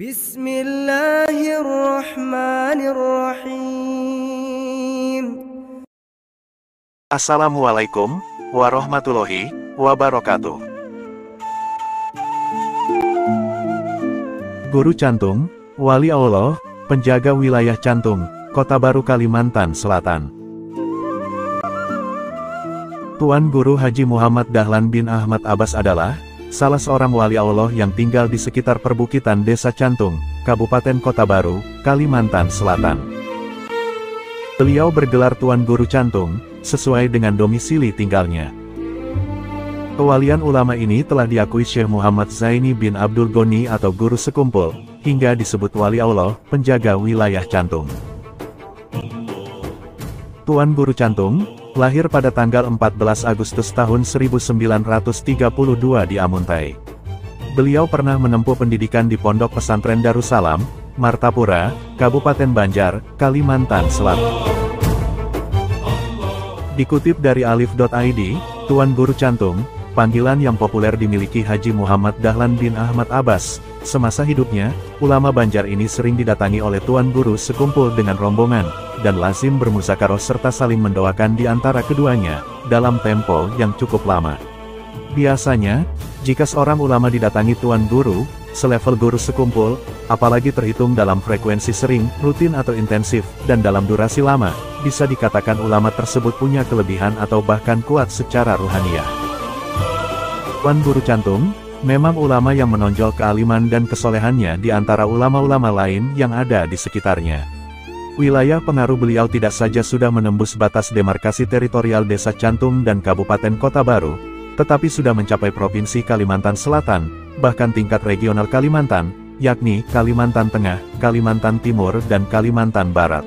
بسم الله الرحمن الرحيم Assalamualaikum warahmatullahi wabarakatuh. Guru Cantung, Wali Allah, penjaga wilayah Cantung, Kota Baru Kalimantan Selatan. Tuan Guru Haji Muhammad Dahlan bin Ahmad Abbas adalah salah seorang wali Allah yang tinggal di sekitar perbukitan Desa Cantung, Kabupaten Kota Baru, Kalimantan Selatan. Beliau bergelar Tuan Guru Cantung, sesuai dengan domisili tinggalnya. Kewalian ulama ini telah diakui Syekh Muhammad Zaini bin Abdul Goni atau Guru Sekumpul, hingga disebut Wali Allah, penjaga wilayah Cantung. Tuan Guru Cantung, lahir pada tanggal 14 Agustus tahun 1932 di Amuntai. Beliau pernah menempuh pendidikan di Pondok Pesantren Darussalam, Martapura, Kabupaten Banjar, Kalimantan Selatan. Dikutip dari alif.id, Tuan Guru Cantung, panggilan yang populer dimiliki Haji Muhammad Dahlan bin Ahmad Abbas. Semasa hidupnya, ulama Banjar ini sering didatangi oleh Tuan Guru sekumpul dengan rombongan, dan lazim bermusakaroh serta saling mendoakan di antara keduanya, dalam tempo yang cukup lama. Biasanya, jika seorang ulama didatangi Tuan Guru, selevel guru sekumpul, apalagi terhitung dalam frekuensi sering, rutin atau intensif, dan dalam durasi lama, bisa dikatakan ulama tersebut punya kelebihan atau bahkan kuat secara ruhaniah. Tuan Guru Cantung, memang ulama yang menonjol kealiman dan kesolehannya di antara ulama-ulama lain yang ada di sekitarnya. Wilayah pengaruh beliau tidak saja sudah menembus batas demarkasi teritorial Desa Cantung dan Kabupaten Kota Baru, tetapi sudah mencapai Provinsi Kalimantan Selatan, bahkan tingkat regional Kalimantan, yakni Kalimantan Tengah, Kalimantan Timur dan Kalimantan Barat.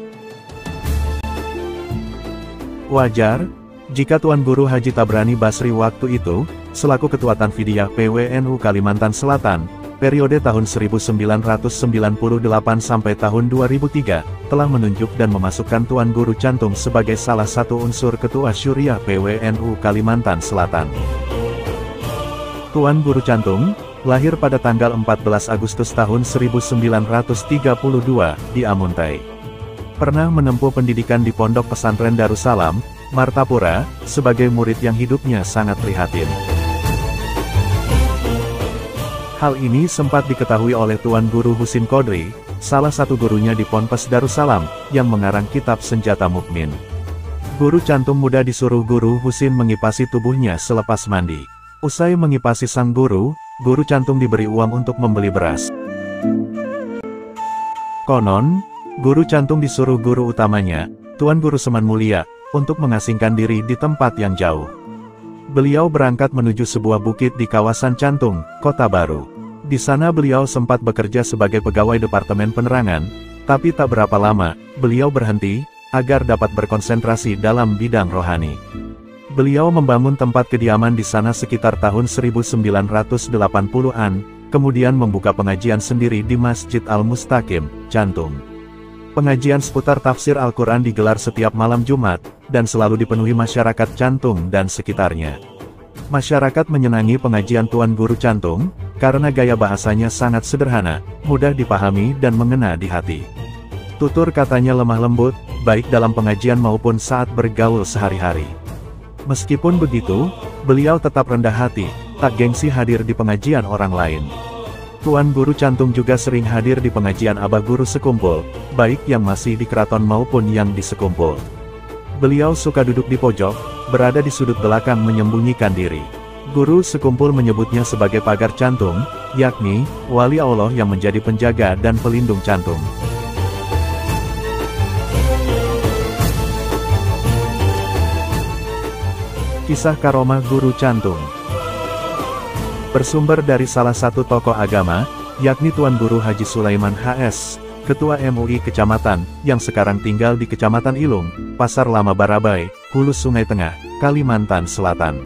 Wajar, jika Tuan Guru Haji Tabrani Basri waktu itu, selaku Ketua Tanfidiyah PWNU Kalimantan Selatan, periode tahun 1998 sampai tahun 2003, telah menunjuk dan memasukkan Tuan Guru Cantung sebagai salah satu unsur Ketua Syuriah PWNU Kalimantan Selatan. Tuan Guru Cantung, lahir pada tanggal 14 Agustus tahun 1932, di Amuntai. Pernah menempuh pendidikan di Pondok Pesantren Darussalam, Martapura, sebagai murid yang hidupnya sangat prihatin. Hal ini sempat diketahui oleh Tuan Guru Husin Kodri, salah satu gurunya di Ponpes Darussalam, yang mengarang kitab Senjata Mukmin. Guru cantum muda disuruh Guru Husin mengipasi tubuhnya selepas mandi. Usai mengipasi sang guru, Guru cantum diberi uang untuk membeli beras. Konon, Guru cantum disuruh guru utamanya, Tuan Guru Seman Mulia, untuk mengasingkan diri di tempat yang jauh. Beliau berangkat menuju sebuah bukit di kawasan Cantung, Kota Baru. Di sana beliau sempat bekerja sebagai pegawai Departemen Penerangan, tapi tak berapa lama, beliau berhenti, agar dapat berkonsentrasi dalam bidang rohani. Beliau membangun tempat kediaman di sana sekitar tahun 1980-an, kemudian membuka pengajian sendiri di Masjid Al-Mustaqim, Cantung. Pengajian seputar tafsir Al-Quran digelar setiap malam Jumat, dan selalu dipenuhi masyarakat Cantung dan sekitarnya. Masyarakat menyenangi pengajian Tuan Guru Cantung, karena gaya bahasanya sangat sederhana, mudah dipahami dan mengena di hati. Tutur katanya lemah lembut, baik dalam pengajian maupun saat bergaul sehari-hari. Meskipun begitu, beliau tetap rendah hati, tak gengsi hadir di pengajian orang lain. Tuan Guru Cantung juga sering hadir di pengajian Abah Guru Sekumpul, baik yang masih di keraton maupun yang di Sekumpul. Beliau suka duduk di pojok, berada di sudut belakang menyembunyikan diri. Guru Sekumpul menyebutnya sebagai pagar cantung, yakni, wali Allah yang menjadi penjaga dan pelindung cantung. Kisah Karomah Guru Cantung Bersumber dari salah satu tokoh agama, yakni Tuan Guru Haji Sulaiman HS, Ketua MUI Kecamatan, yang sekarang tinggal di Kecamatan Ilung, Pasar Lama Barabai, Hulu Sungai Tengah, Kalimantan Selatan.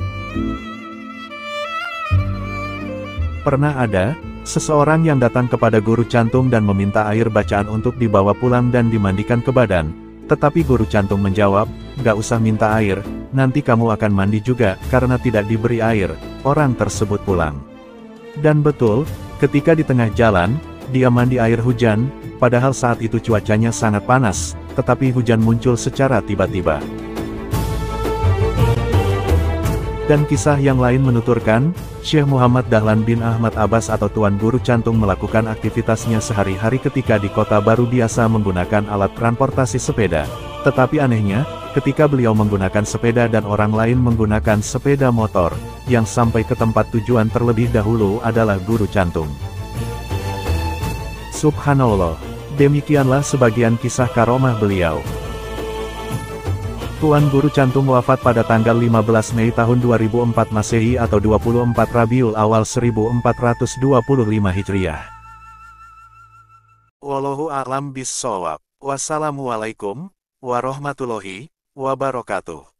Pernah ada, seseorang yang datang kepada guru cantung dan meminta air bacaan untuk dibawa pulang dan dimandikan ke badan, tetapi guru cantung menjawab, gak usah minta air, nanti kamu akan mandi juga, karena tidak diberi air, orang tersebut pulang. Dan betul, ketika di tengah jalan, Dia mandi air hujan, padahal saat itu cuacanya sangat panas, tetapi hujan muncul secara tiba-tiba. Dan kisah yang lain menuturkan, Syekh Muhammad Dahlan bin Ahmad Abbas atau Tuan Guru Cantung melakukan aktivitasnya sehari-hari ketika di kota baru biasa menggunakan alat transportasi sepeda. Tetapi anehnya, ketika beliau menggunakan sepeda dan orang lain menggunakan sepeda motor, yang sampai ke tempat tujuan terlebih dahulu adalah Guru Cantung. Subhanallah, demikianlah sebagian kisah karomah beliau. Tuan Guru Cantung wafat pada tanggal 15 Mei tahun 2004 Masehi atau 24 Rabiul Awal 1425 Hijriah. Wallahu a'lam bis Wassalamualaikum warahmatullahi wabarakatuh.